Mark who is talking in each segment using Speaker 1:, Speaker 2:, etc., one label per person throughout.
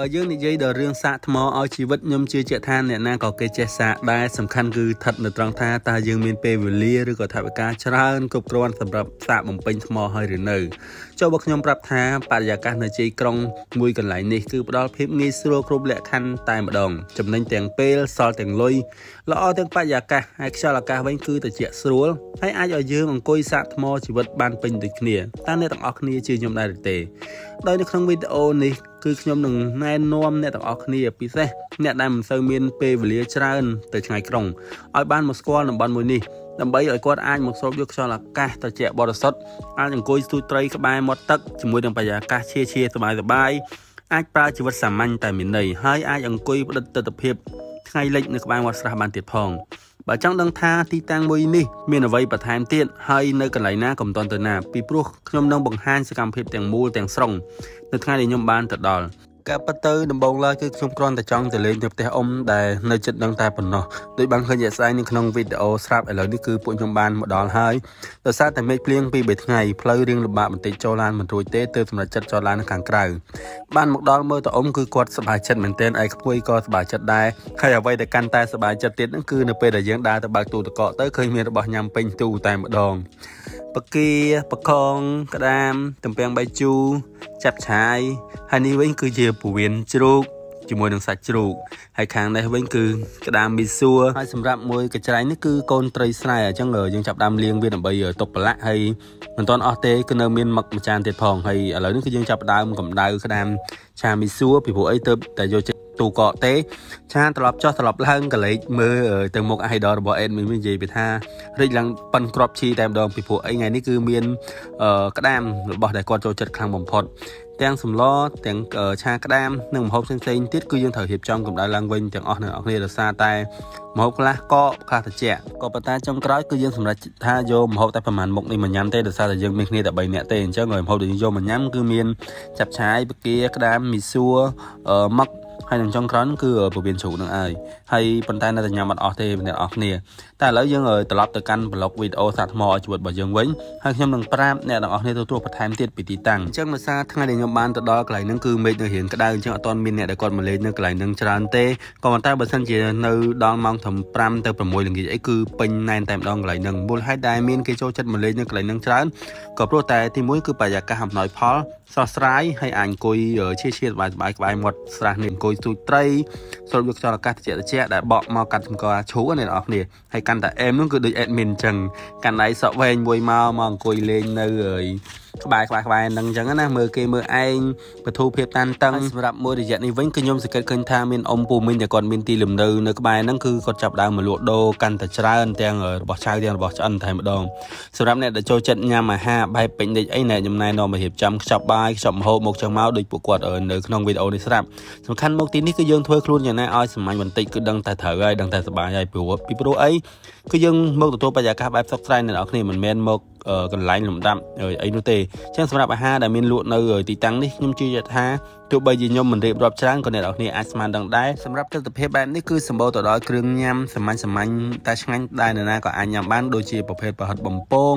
Speaker 1: បើយើងនិយាយដល់រឿងសាកថ្មឲ្យជីវិតខ្ញុំជឿជាក់ថាអ្នកណាក៏គេចេះសាកដែរសំខាន់គឺស្ថិតនៅត្រង់ថាតើយើងមានពេលវេលាឬក៏ថវិកាច្រើនគ្រប់គ្រាន់សម្រាប់សាកបំពេញថ្មហើយឬនៅចូលបើខ្ញុំប្រាប់ថាបរិយាកាសនៅជ័យក្រុងមួយកន្លែងនេះគឺផ្ដល់ភាពងាយស្រួលគ្រប់លក្ខខណ្ឌតែម្ដងចំណេញទាំងពេលសល់ទាំងលុយល្អទាំងបរិយាកាសហើយខ្យល់អាកាសវិញគឺត្រជាក់ស្រួលហើយអាចឲ្យយើងអង្គុយសាកថ្មជីវិតបានពេញដូចគ្នាតើអ្នកទាំងអស់គ្នាជឿខ្ញុំដែរឬទេដោយនៅក្នុងវីដេអូនេះ គឺខ្ញុំនឹងណែនាំអ្នកទាំងអស់គ្នាពិសេសអ្នកដែលមិនសូវមានពេលវេលាច្រើនទៅឆ្ងាយក្រុងឲ្យបានមកស្គាល់តំបន់មួយនេះដើម្បីឲ្យគាត់អាចមកស្រូបយកខ្យល់អាកាសត្រជាក់បរិសុទ្ធអាចអង្គុយស្ទូចត្រីក្បែរមាត់ទឹកជាមួយនឹងបរិយាកាសឈៀឈៀសบายសបាយអាចប្រើជីវិតសាមញ្ញតែមានន័យហើយអាចអង្គុយផ្តិតទិដ្ឋភាពថ្ងៃលិចនៅក្បែរមាត់ស្រះបានទៀតផង បើចង់ដឹងថាទីតាំងមួយនេះមានអ្វីបន្ថែមទៀតហើយនៅកន្លែងណាកុំតន់ទៅណាពីព្រោះខ្ញុំនឹងបង្ហាញសកម្មភាពទាំងមូលទាំងស្រុងនៅថ្ងៃដែលខ្ញុំបានទៅដល់ ការប៉ັດទៅដំបូងឡើយគឺខ្ញុំគ្រាន់តែចង់ទៅលេងនៅផ្ទះអ៊ំដែលនៅចិត្តនឹងតែប៉ុណ្ណោះដោយបានឃើញជាក់ស្ដែងនៅក្នុងវីដេអូស្រាប់ឥឡូវនេះគឺពួកខ្ញុំបានមកដល់ហើយដោយសារតែមេឃភ្លៀងពី3ថ្ងៃផ្លូវរៀងលំបាកបន្តិចចូលឡានមិនរួចទេទើបសម្រាប់ចិត្តចូលឡាននៅខាងក្រៅបានមកដល់មើលតអ៊ំគឺគាត់សប្បាយចិត្តមែនទែនឯក្មួយក៏សប្បាយចិត្តដែរហើយអ្វីដែលកាន់តែសប្បាយចិត្តទៀតហ្នឹងគឺនៅពេលដែលយើងដើរទៅបើកទូទឹកកកទៅឃើញមានរបស់ញ៉ាំពេញទូតែម្ដង បកាបកងក្តាម ទំពាំងបាយជូរចាប់ឆាយហើយនេះវិញគឺជាពវៀនជ្រូកជាមួយនឹងសាច់ជ្រូកហើយខាងនេះវិញគឺក្តាមមីសួរហើយសម្រាប់មួយកញ្ច្រែងនេះគឺកូនត្រីស្រែអញ្ចឹងយើងចាប់ដើមលាងវាដើម្បីទុកប្រឡាក់ហើយមិនទាន់អស់ទេគឺនៅមានមឹកមួយចានទៀតផងហើយឥឡូវនេះគឺយើងចាប់ដើមកម្ដៅក្តាមឆាមីសួរពីព្រោះអីទៅតែយកចិត្ត ទូកកទេឆាត្រឡប់ចុះត្រឡប់ឡើងកលេចមើលទៅមុខ idol របស់ admin និយាយពីថារីកឡើងប៉ិនក្របឈីតែម្ដងពីព្រោះអីថ្ងៃនេះគឺមានក្តាមរបស់ដែលគាត់ចូលចិត្តខ្លាំងបំផុតទាំងសម្លទាំងឆាក្តាមនិងម្ហូបផ្សេងផ្សេងទៀតគឺយើងត្រូវរៀបចំកម្ដៅឡើងវិញទាំងអស់នៅអស់គ្នាដោយសារតែម្ហូបខ្លះកកខ្លះត្រជាក់ក៏ប៉ុន្តែចុងក្រោយគឺយើងសម្រេចថាយកម្ហូបតែប្រហែលមុខនេះមកញ៉ាំទេដោយសារតែយើងមានគ្នាតែ3នាក់ទេអញ្ចឹងម្ហូបដែលយើងយកមកញ៉ាំគឺមានចាប់ឆាយបកាក្តាមមីសួរមឹក ហើយនឹងចុងក្រោយគឺពវៀនជ្រូកនឹងហើយហើយប៉ុន្តែនៅតែញ៉ាំអត់អស់ទេអ្នកនរអស់គ្នាតែឥឡូវយើងត្រឡប់ទៅកាន់ប្លុកវីដេអូសាថ្មឲ្យជីវិតរបស់យើងវិញហើយខ្ញុំនឹងប្រាប់អ្នកនរអស់គ្នាទទួលបន្ថែមទៀតពីទីតាំងអញ្ចឹងដោយសារថ្ងៃដែលខ្ញុំបានទៅដល់កន្លែងហ្នឹងគឺមេឃនៅរៀងក្តៅអញ្ចឹងអត់ទាន់មានអ្នកដែលគាត់មកលេងនៅកន្លែងហ្នឹងច្រើនទេក៏ប៉ុន្តែបើសិនជានៅដល់ម៉ោងត្រឹម5ទៅ6ល្ងាចអីគឺពេញណែនតែម្ដងកន្លែងហ្នឹងមូលហេតុដែលមានគេចូលចិត្តមកលេងនៅកន្លែងហ្នឹងច្រើនក៏ព្រោះតែទីមួយគឺបរិយាកាសអំណោយផលស្រស់ស្រាយហើយអាចអង្គុយឈៀឈៀសបាយបាយក្បែរមាត់ស្រះនេះអង្គុយទូចត្រីស្រូបយកខ្យល់អាកាសត្រជាក់ត្រជាក់ដែលបក់មកកាត់សម្គាល់ឈូកអ្នកនរគ្នាហើយកាន់តែអេមនោះគឺដូច admin អញ្ចឹងកាន់ដៃសក់វែងមួយមកមកអង្គុយលេងនៅហើយ ក្បែរក្បែរក្បែរហ្នឹងអញ្ចឹងណាមើលគេមើលឯងបធូរភាពតានតឹងសម្រាប់មួយរយៈនេះវិញគឺខ្ញុំសង្កេតឃើញថាមានអ៊ំពូមីងដែលគាត់មានទីលំនៅនៅក្បែរហ្នឹងគឺគាត់ចាប់ដើមមកលក់ដូរកាន់តែច្រើនទាំងរបស់ឆៅទាំងរបស់ឆ្អិនតែម្ដងសម្រាប់អ្នកដែលចូលចិត្តញ៉ាំអាហារបែបពេញនិចអីណែខ្ញុំណែនាំមករៀបចំខ្ចប់បាយខ្ចប់ម្ហូបមកចឹងមកដូចពួកគាត់នៅក្នុងវីដេអូនេះស្រាប់សំខាន់មកទីនេះគឺយើងធ្វើខ្លួនយ៉ាងណាឲ្យសាមញ្ញបន្តិចគឺដឹងតែត្រូវហើយដឹងតែសប្បាយហើយព្រោះពីព្រោះអីគឺយើងមកទទួលបរិយាកាសបែបសុខស្រាយអ្នកនរគ្នាមិនមែនមក កន្លែងលំដាប់អីនោះទេអញ្ចឹងសម្រាប់អាហារដែលមានលក់នៅទីតាំងនេះខ្ញុំជឿថាទោះបីជាខ្ញុំមិនរៀបរាប់ច្រើនក៏អ្នកនរគ្នាអាចស្មានដឹងដែរសម្រាប់ទិដ្ឋភាពបែបនេះគឺសម្បូរទៅដោយគ្រឿងញ៉ាំសាមញ្ញសាមញ្ញតែឆ្ងាញ់ដែលនរណាក៏អាចញ៉ាំបានដូចជាប្រភេទប្រហិតបំពង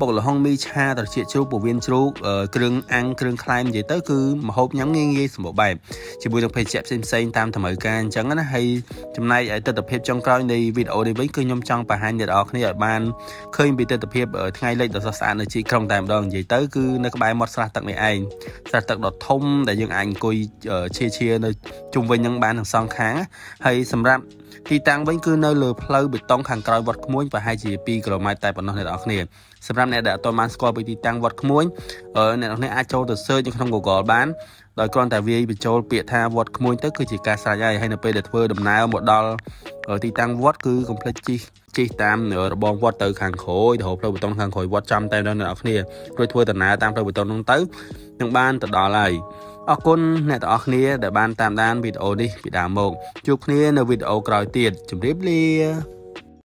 Speaker 1: បុកល្ហុងមីឆាត្រចៀកជ្រូកពោះវៀនជ្រូកគ្រឿងអាំងគ្រឿងខ្លែមនិយាយទៅគឺម្ហូបញ៉ាំងាយងាយសម្បូរបែបជាមួយនឹងភេសជ្ជៈផ្សេងផ្សេងតាមតម្រូវការអញ្ចឹងណាហើយចំណែកឯទិដ្ឋភាពចុងក្រោយនៃវីដេអូនេះវិញគឺខ្ញុំចង់បង្ហាញអ្នកនរគ្នាឲ្យបានឃើញពីទិដ្ឋភាពថ្ងៃលិចដ៏ស្រស់ស្អាតនៅជីក្រុងតែម្ដងនិយាយទៅគឺនៅក្បែរមាត់ស្រះទឹកនេះឯងស្រះទឹកដ៏ធំដែលយើងអាចអង្គុយឈៀឈៀនៅជុំវិញនឹងបានទាំងសងខាងហើយសម្រាប់ទីតាំងវិញគឺនៅលើផ្លូវបេតុងខាងក្រោយវត្តក្មួយប្រហែលជា2គីឡូម៉ែត្រតែប៉ុណ្ណោះអ្នកនរគ្នាសម្រាប់អ្នកដែលអត់ទាន់បានស្គាល់ពីទីតាំងវត្តក្មួយអ្នកនរគ្នាអាចចូលទៅ search នៅក្នុង Google បានដោយគ្រាន់តែវាយបញ្ចូលពាក្យថាវត្តក្មួយទៅគឺជាការស្រេចហើយហើយនៅពេលដែលធ្វើដំណើរមកដល់ទីតាំងវត្តគឺកុំភ្លេចជិះជិះតាមរបងវត្តទៅខាងក្រោយទៅផ្លូវបេតុងខាងក្រោយវត្តចាំតែដល់អ្នកនរគ្នារួចធ្វើដំណើរតាមផ្លូវបេតុងនោះទៅនឹងបានទៅដល់ហើយ អរគុណអ្នកទាំងអស់គ្នាដែលបានតាមដានវីដេអូនេះពីដើមមកជួបគ្នានៅវីដេអូក្រោយទៀតជម្រាបលា